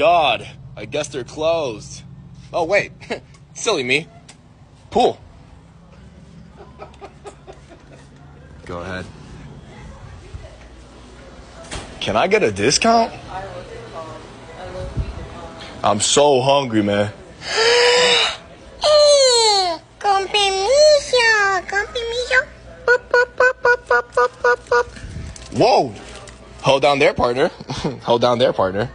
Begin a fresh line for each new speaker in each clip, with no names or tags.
god. I guess they're closed. Oh, wait. Silly me. Pool. Go ahead. Can I get a discount? I'm so hungry, man. Whoa! Hold down there, partner. Hold down there, partner.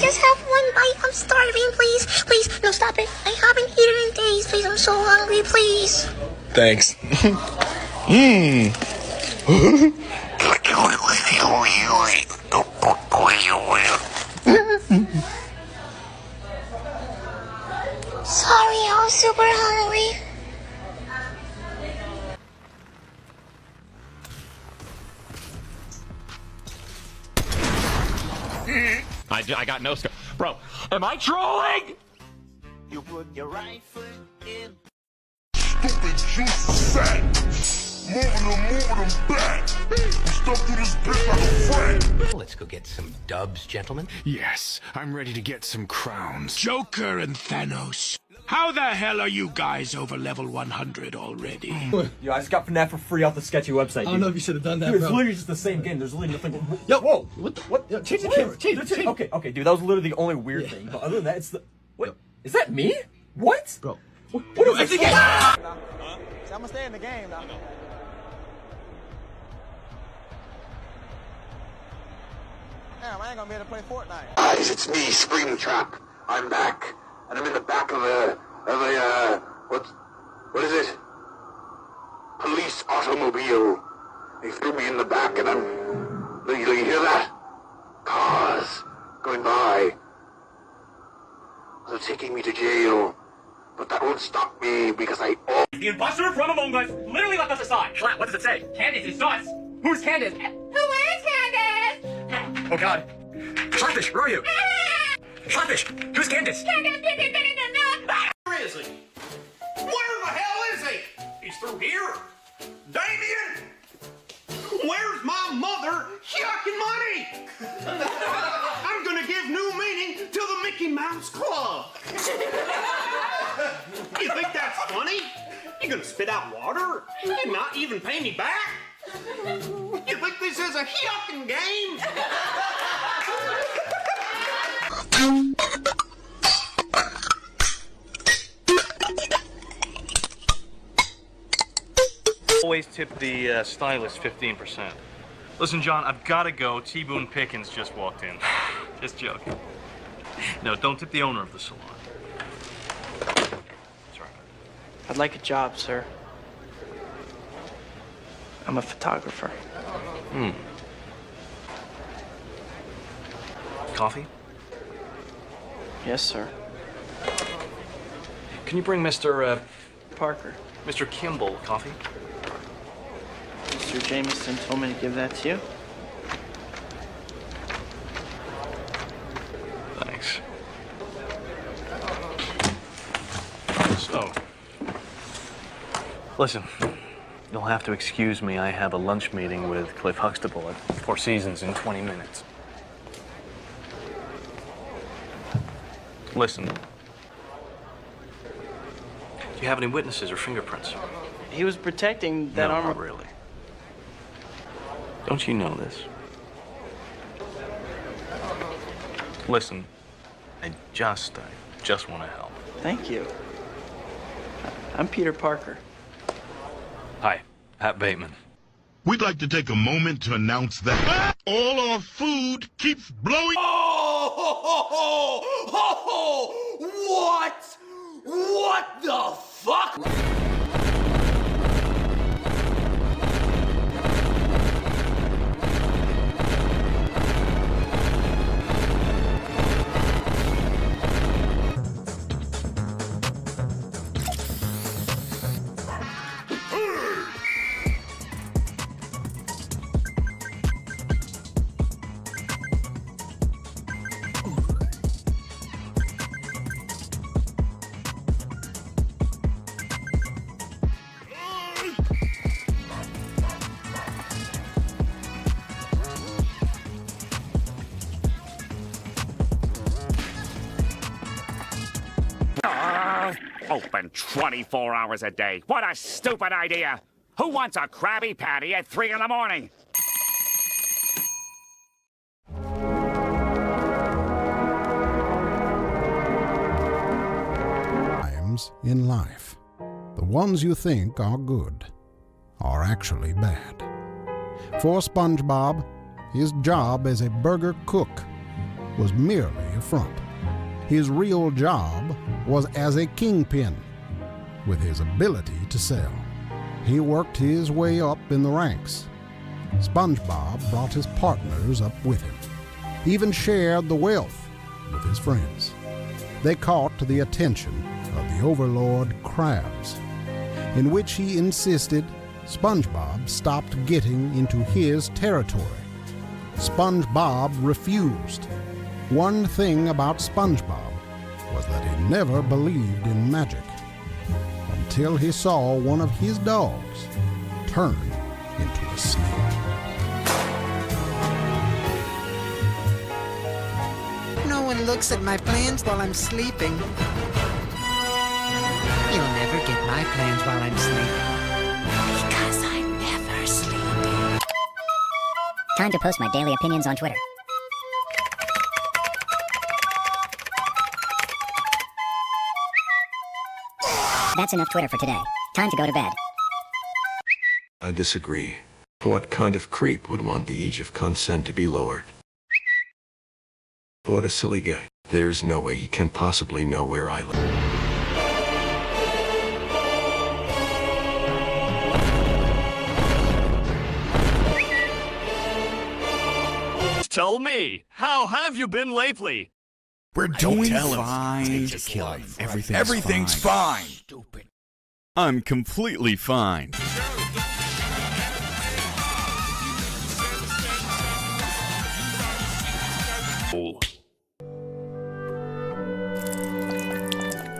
Can I just have one bite? I'm starving, please. Please, no, stop it. I haven't eaten in days. Please, I'm so hungry, please.
Thanks. Mmm.
I,
I got no scar. Bro, am I trolling?
You put your right foot in.
Stupid juice fat. Moving them, moving them back. We stuck through this bitch like a friend.
Let's go get some dubs, gentlemen.
Yes, I'm ready to get some crowns. Joker and Thanos. How the hell are you guys over level 100 already?
Yo, I just got FNAF for free off the sketchy website.
I don't know if you should have done that,
Dude, it's
bro.
literally just the same game. There's literally nothing.
Yo,
whoa,
what the-
what?
Yo, change the camera, change it,
Dude,
change.
Okay, okay, dude, that was literally the only weird thing. But other than that, it's the. Wait, is that me? What?
Bro.
What, what is
Exit
this?
game.
I'm gonna stay in the game now. Damn, I ain't gonna be able to play Fortnite.
Guys, it's me, Springtrap. I'm back, and I'm in the back of a of a uh, what what is it? Police automobile. They threw me in the back, and I'm. Do you, do you hear that? Cars going by. They're taking me to jail, but that won't stop me because I. Oh,
The imposter from Among Us literally left us aside. sign. What does it say? Candace is us. Who's Candace?
Who is Candace?
Oh god. Slapfish, where are you? Slapfish, who's Candace?
Where is he? Where the hell is he? He's through here. Damien! Where's my mother shucking money? I'm gonna give new meaning to the Mickey Mouse Club. you think that's funny? You gonna spit out water and not even pay me back? You think this is a shucking game?
Always tip the uh, stylist 15%. Listen, John, I've got to go. T. Boone Pickens just walked in. just joking. No, don't tip the owner of the salon. Sorry.
I'd like a job, sir. I'm a photographer.
Hmm. Coffee?
Yes, sir.
Can you bring Mr. Uh,
Parker.
Mr. Kimball coffee?
Mr. Jameson told me to give that to you.
Thanks. So, listen, you'll have to excuse me. I have a lunch meeting with Cliff Huxtable at Four Seasons in 20 minutes. Listen, do you have any witnesses or fingerprints?
He was protecting that
no,
armor.
not really. Don't you know this? Listen, I just, I just want to help.
Thank you. I'm Peter Parker.
Hi, Pat Bateman.
We'd like to take a moment to announce that all our food keeps blowing.
Oh, ho, ho, ho, ho, what? What the fuck?
Open 24 hours a day. What a stupid idea! Who wants a Krabby Patty at 3 in the morning?
Times in life. The ones you think are good are actually bad. For SpongeBob, his job as a burger cook was merely a front. His real job was as a kingpin, with his ability to sell. He worked his way up in the ranks. SpongeBob brought his partners up with him, even shared the wealth with his friends. They caught the attention of the overlord Krabs, in which he insisted SpongeBob stopped getting into his territory. SpongeBob refused. One thing about SpongeBob was that he never believed in magic until he saw one of his dogs turn into a snake.
No one looks at my plans while I'm sleeping. You'll never get my plans while I'm sleeping. Because I'm never sleeping.
Time to post my daily opinions on Twitter. That's enough Twitter for today. Time to go to bed.
I disagree. What kind of creep would want the age of consent to be lowered? What a silly guy. There's no way he can possibly know where I live.
Tell me, how have you been lately?
We're doing
tell him.
fine
Take
to
his
kill him.
life.
Everything's,
Everything's
fine.
fine.
Stupid.
I'm completely fine.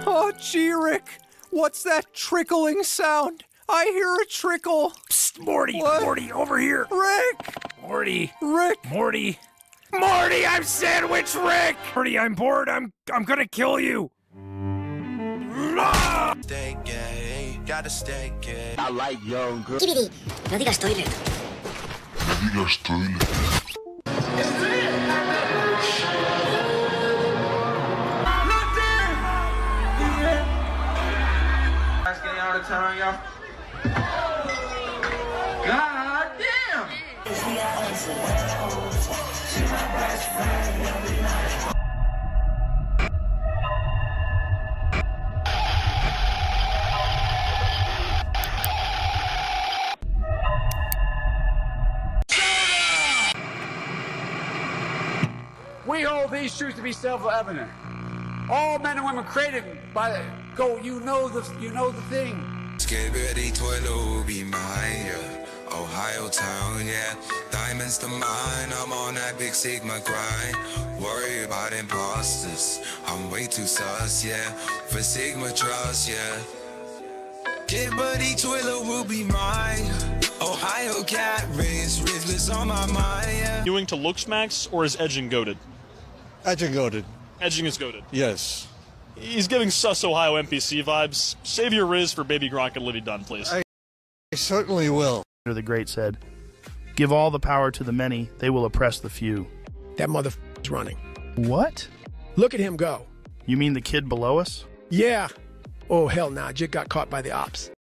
Oh, gee, Rick, what's that trickling sound? I hear a trickle.
Psst, Morty,
What?
Morty, over here.
Rick!
Morty,
Rick!
Morty. Morty, I'm Sandwich Rick! Morty, I'm bored. I'm I'm gonna kill you.
Stay gay, gotta stay gay.
I like young girls. TBD. No digas toilet.
Guys getting out of town, y'all.
We hold these truths to be self-evident. All men and women created by the go. You know the you know the thing.
Skibidi toilet be mine, yeah. Ohio town, yeah. Diamonds to mine, I'm on that big Sigma grind. Worry about imposters, I'm way too sus, yeah. For Sigma trust, yeah. Skibidi toilet will be mine. Ohio cat race, ruthless on my mind, yeah.
Doing to looks max or is edging goaded?
Edging goaded.
Edging is goaded.
Yes.
He's giving sus Ohio NPC vibes. Save your rizz for Baby Gronk and Livvy Dunne, please.
I, I certainly will.
The great said, Give all the power to the many, they will oppress the few.
That mother is running.
What?
Look at him go.
You mean the kid below us?
Yeah. Oh, hell nah. Jit got caught by the ops.